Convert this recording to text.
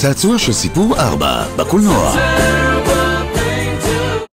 צעצוע של סיפור 4 בקולנוע.